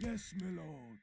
Yes, my lord.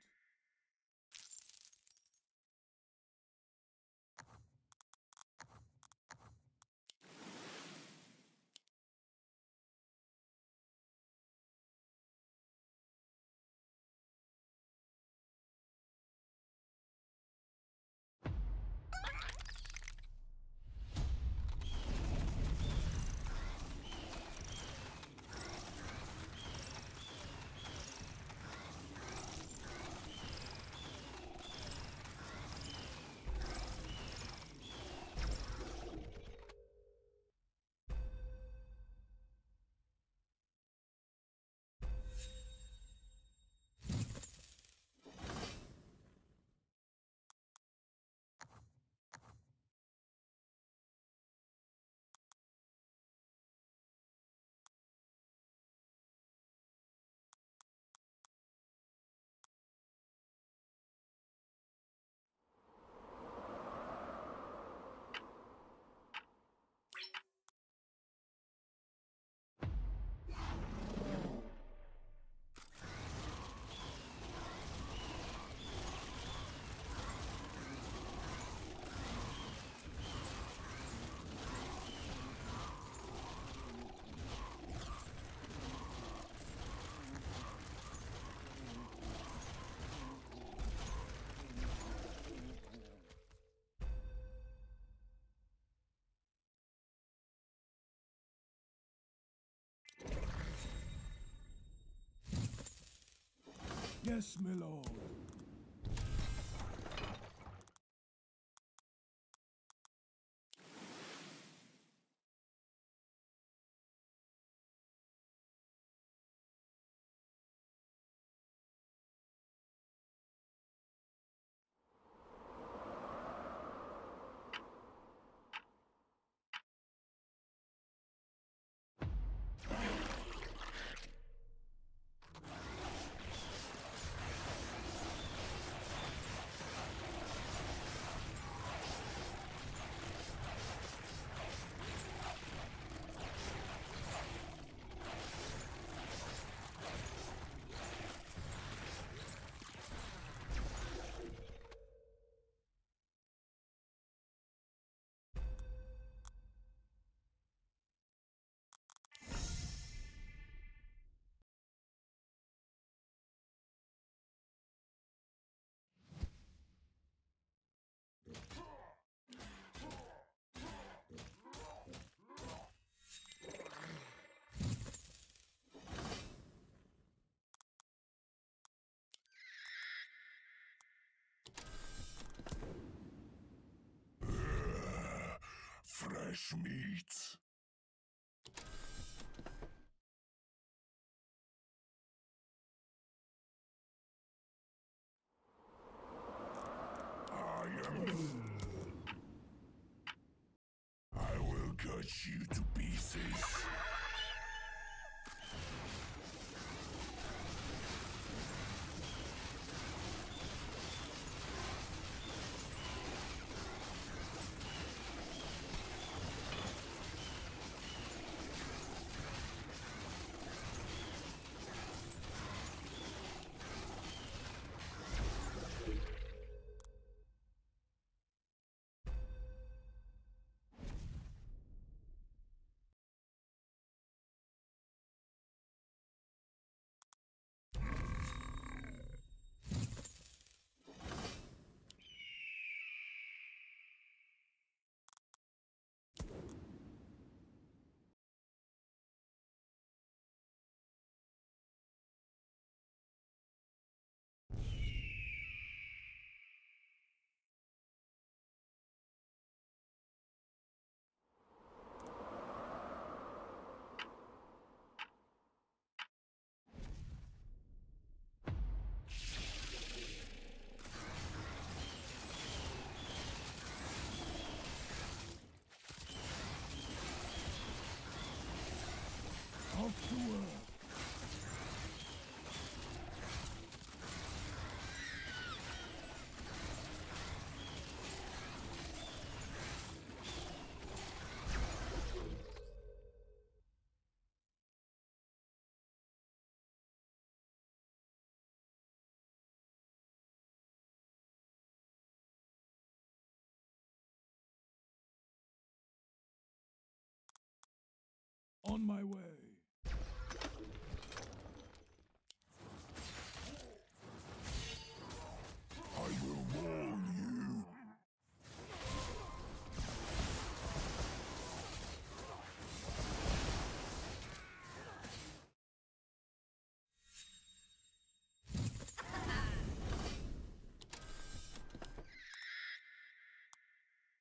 Yes, my lord. Fresh meat. I am. I will cut you to pieces. On my way. I will maul you.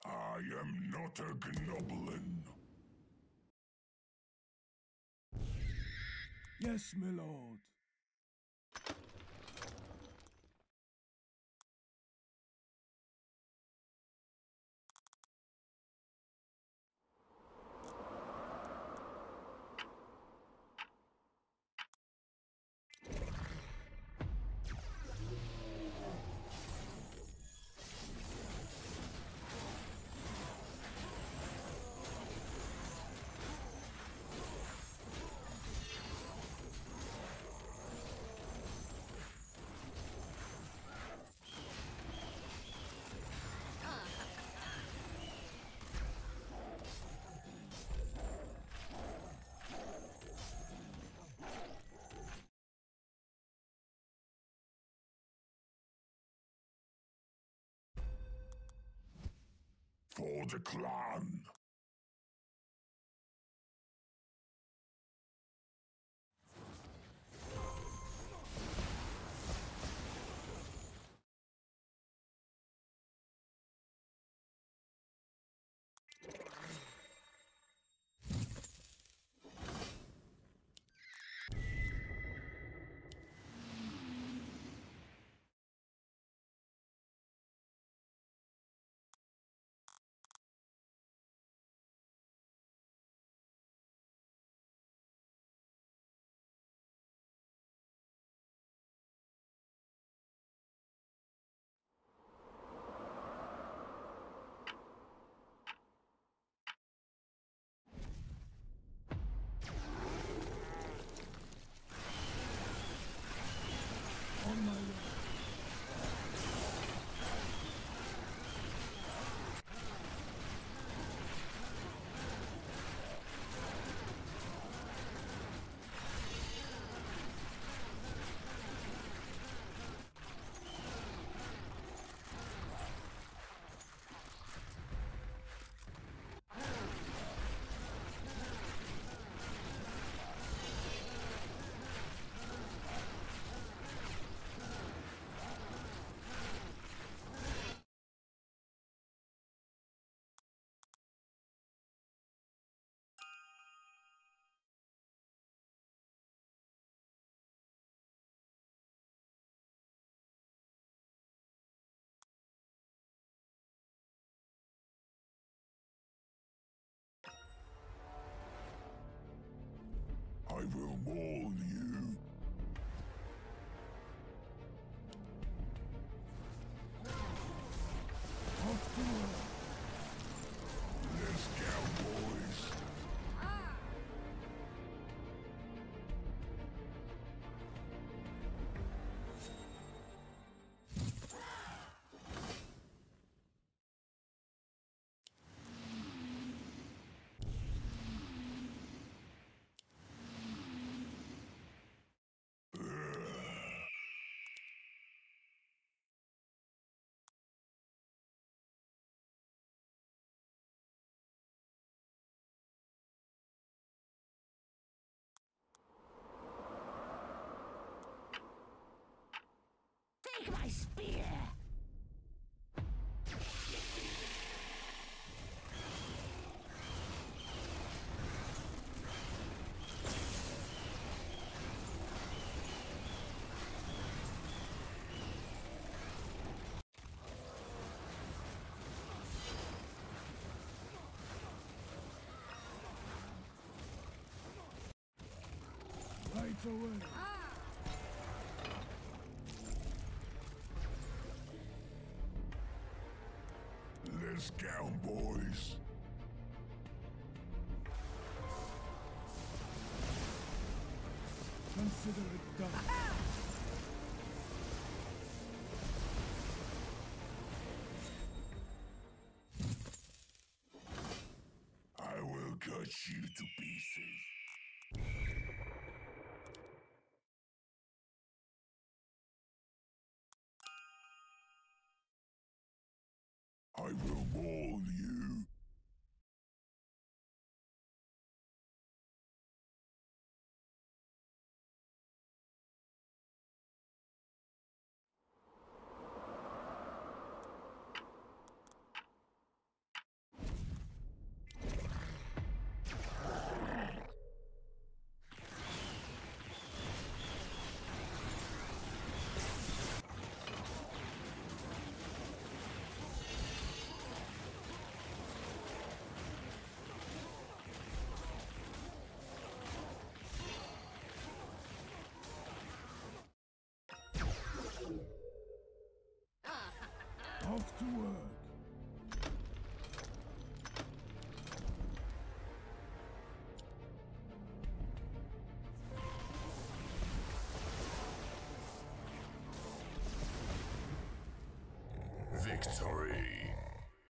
I am not a gnoblin. Yes, my lord. The clan. I will maul you. Right away. Let's go, boys. Consider it done. Off to work. Victory.